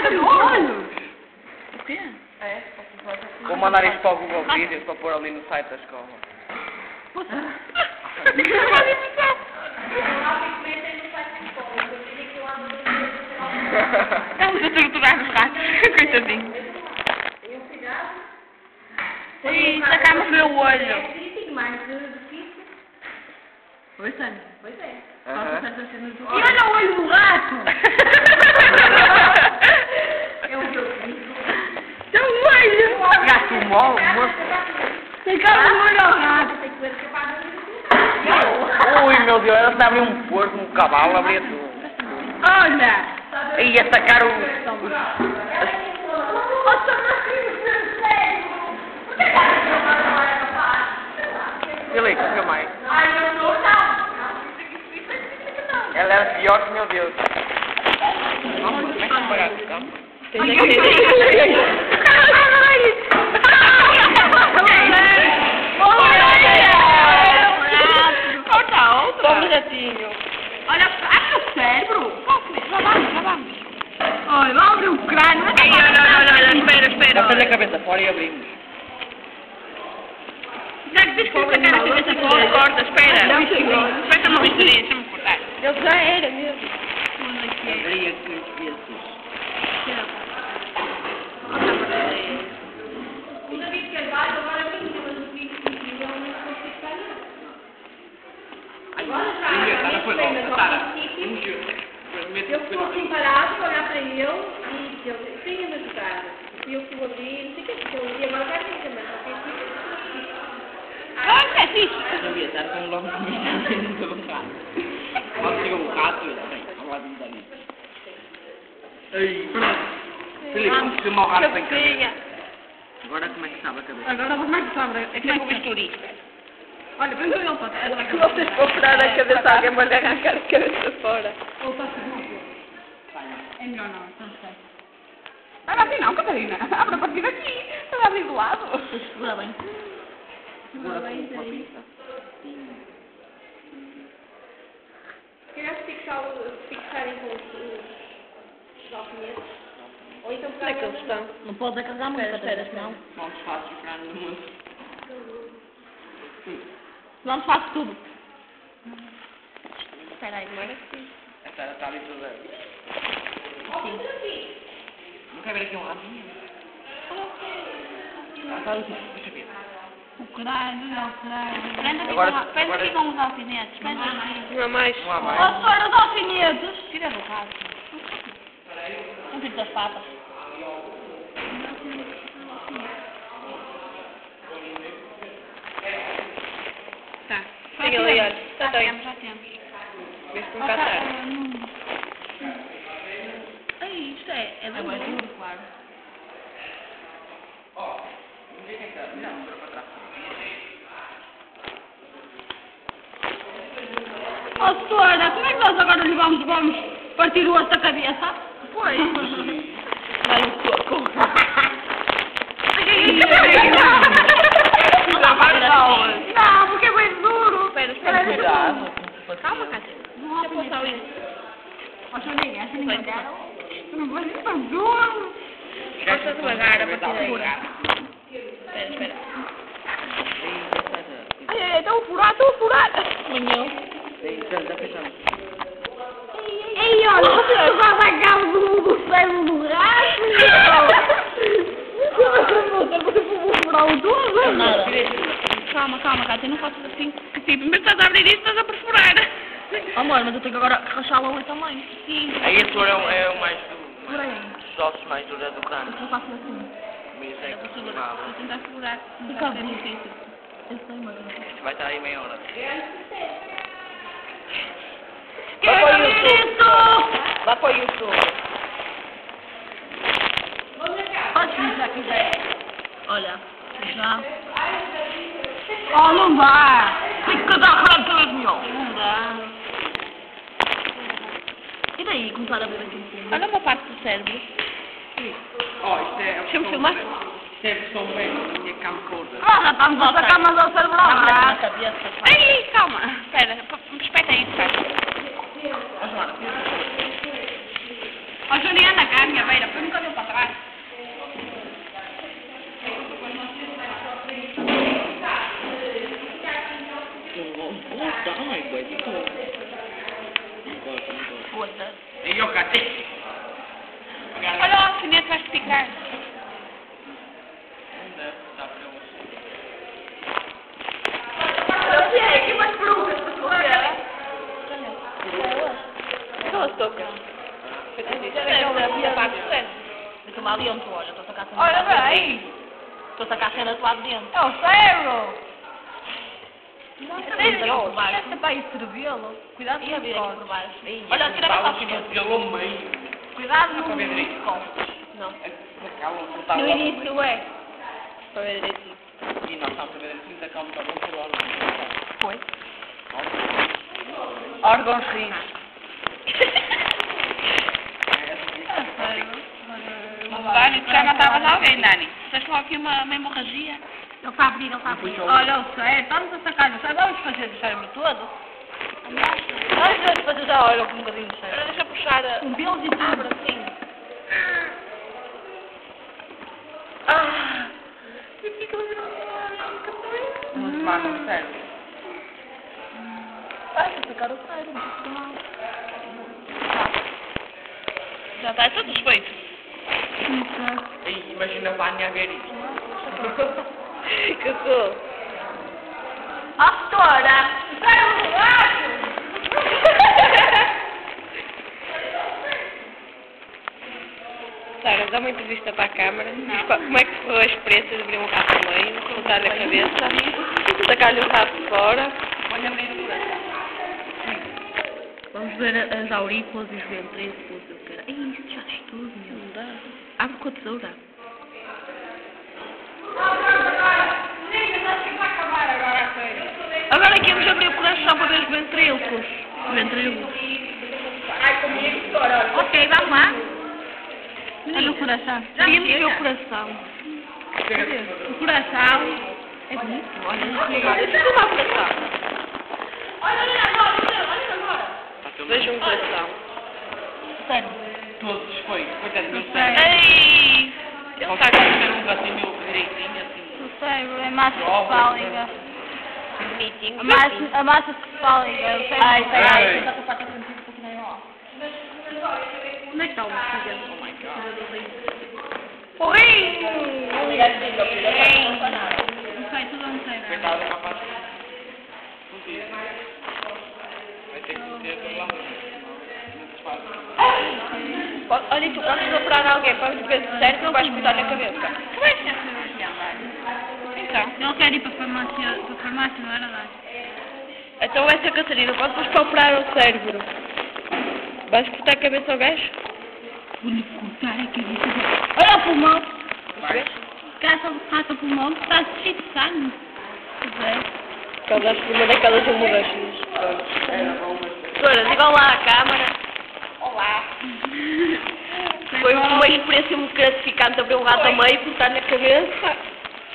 Olha os olhos. O quê? É, Vou mandar isto para o Google Vídeos para pôr ali no site da escola. Estamos a torturar os ratos. Coitadinho. Ih, sacámos meu olho. Oi, Sânia. Aham. E olha o olho do rato. É o que eu fiz. Tem um de olho ao rato. Ui, meu Deus, era se abrir um porco, um cavalo, abria tudo. Olha. Ia sacar o... Filipe, filma aí. Ela era pior que meu Deus. Vamos, como é que Corta outra. Como gatinho. Olha, abre o cérebro. Vamos, vamos. Olha, vamos abrir o crânio. Olha, olha, olha, olha, espera, espera. Dá a cabeça fora e abrimos. Já que diz que sacar a cabeça fora, corta, espera. Espera uma vistoria, deixa-me cortar. Ele já era mesmo. Esses. Sara foi logo. Sara, Eu ficou assim parado, olhar para ele e eu ia me ajudar? E eu fui ali, não sei o que é que eu ia agora vai ter que assim. Ah, é fixe. Devia estar com logo dentro do rato. Quando chegou o rato, eu também. Vamos lá tentar isso. Ei, Filipe, filma o rato sem cabeça. Agora como é que sabe a cabeça? Agora como é que sobra? É que é com o bisturi. Olha, põe ele para Se vocês furar a cabeça, alguém vai lhe arrancar a cabeça fora. Ou passa de É melhor não, então sei. Abre assim não, Catarina. Abre a partir daqui. Vai abrir do lado. Segura bem. Segura uma pinça. Se calhar fixar, fixarem com os, os alfinetes. Ou então Onde é que eles estão? Não pode acarregar muito, Catarina, senão. Não se faz ficar no mundo. Senão te faço tudo. Espera aí, não era assim. A Sara está ali toda. Não quer ver aqui um? Ah, tá ver. O crânio, não, o aqui, Agora- prende aqui com os alfinetes. Prende aqui. Não há mais. Não há mais. Ó, senhora dos alfinetes. Tira do rato. Não fico das patas. Tá. Tem ali, olha. Já Já tem. temos, já temos. Vê-se um Ó, tá, ah, não- Ai, isto é, é É duro. claro. Ó, senhora, como é que nós agora lhe vamos, vamos partir o osso da cabeça? Pois. Dá-lhe um soco. Já vai dar onde? Não, porque é bem duro. Espera, espera. Cuidado. Calma, Cátia. Não há Deixa eu passar isso. Ó, Soninha, essa ninguém Vai. quer. Não vai ser tão duro. Passa devagar a partir. Espera, espera. Ai, ai, ai, estão a furar, estão a furar. Manhã. Está fechando. Ei, olha, você vai pagar o do cérebro do rato. Você foi furar o todo? Nada. Calma, Cátia. Não faças assim. Que tipo, mesmo estás a abrir isso, estás a perfurar. Amor, mas eu tenho que agora rachar o olho também. Sim. Aí a tua é, o- é o mais duro. Por aí. Os ossos mais duros é do crânio. Eu faço assim. Mas isso é Eu vou que. Vou tentar segurar. Não ser bem. difícil. Eu sei, mas... Isto vai estar aí meia hora. Vai para o YouTube. Vai para o YouTube. Pode se já quiser. Olha, já. Oh, não dá. Tem que dar rato, meu. Não dá. E daí, começar a ver aqui em cima? Olha uma parte do cérebro. Ó, isto é. Deixa-me filmar. Isto é a versão bem da minha camcorder. Ah, já estamos a sacar mais ao cérebro ao Na rato. cabeça. Ai, calma. Espera. p- Espeta aí, Cátia. Ó, Joana, Ó, Juliana, cá, minha beira, põe um bocadinho para trás. Puta, ai, băi, de tot. Nu pot, nu pot. Foda-se. Eu ca te. Olha o alfinete, vais picar. Unde? Da, vreau să... que mais frutas para comer? Aquela touca. Vou tomar dentro, olha. Estou a sacar a cena Olha bem. Estou a sacar a cena do lado dentro. É o Sério, não. Esta vai servi-lo. Cuidado com baixo. Ih, Olha, tira mais Fala alfinete. pelo meio. Cuidado Dá para ver no direito? costos. Não. Calma, não tá No logo. início é. Para ver direitinho. E nós estamos a ver assim, da calma, está bom, por hora. Foi. Órgãos rins. Dani, tu já matavas alguém, Dani. Estás logo aqui uma, uma hemorragia. Ele está a abrir, ele está a abrir. Olha o cérebro, estamos a sacar o cérebro. Vamos fazer o cérebro todo? Vamos fazer já, olha, com um bocadinho de cheiro. Deixa eu puxar a... Com pelos e Abre tudo. assim. Ah! Vamos tomar no cérebro. Ai, vou sacar o cérebro. Já está tudo desfeito. Ei, imagina a Vânia a ver isto. Que sou. A história. Cérebro relaxo. Sara, dá uma entrevista para a câmara. Diz qual- Como é que foi a experiência de abrir um rato no meio, cortar-lhe a cabeça, sacar-lhe o rato de fora? Olha abrir o coração. Vamos ver as aurículas e os ventrículos. Ei, isso já diz tudo, meu. Não dá. Abre com a tesoura. Agora aqui vamos abrir o coração para ver os ventrículos. Ventrículos. Ok, vamos lá. Olha o coração. Queríamos ver o coração. O coração. É bonito. Olha, é uma coração. Veja um coração. Sério. Todos desfeitos. Coitado, não sei. Ei! Ele está que com ver um gatinho direitinho assim. O cérebro é massa cefálica. Bonitinho. A massa, a massa cefálica. O cérebro Ai, ai, ai. Está com a pata sentida um pouquinho. Onde é que está o oxigênio? Oh my god. Porrinho! Não sei, tudo não sei nada. Coitado, capaz. Podia. Vai ter que meter lá. Não se faz. Olha, tu quando operar alguém para ver se certo, não vais cortar-lhe a cabeça. Como é que é Então. Ele quer ir para a farmácia, para a farmácia, não era nada? Então vai ser Catarina, quando fores para operar o cérebro, vais cortar a cabeça ao gajo? Vou-lhe cortar a cabeça dele. Olha o pulmão. Caça, caça o pulmão, está cheio de sangue. Pois é. Aquelas, uma daquelas hemorragias. Mas... Doutora, diga olá à câmara. Olá. Foi uma experiência muito gratificante abrir um rato a meio, cortar-lhe a cabeça,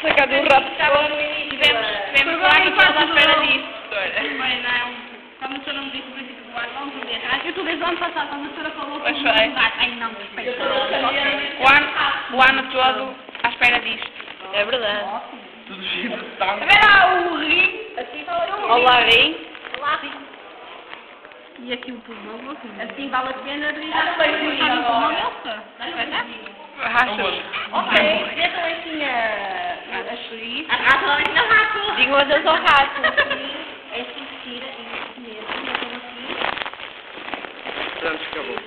sacar-lhe um rato fora. Tivemos, tivemos Foi lá bem, e toda à espera disso, doutora. Bem, não. Quando a senhora me disse o princípio do ar, vamos ali atrás. Eu estou desde o ano passado, quando a senhora falou que Pois não. Ai, não, respeito. O ano, o ano todo à espera disto. É verdade. Tudo cheio de Tá sangue. vendo lá o rim? Olá, Rim. E aqui o pulmão, assim vale a pena abrir a puxar o pulmão dele. Vai dar? Rachas. Ok, metam aqui a, a xerife. A raça não é rato. Digam adeus ao rato. É assim que tira, é isso mesmo, metam aqui. Pronto, acabou.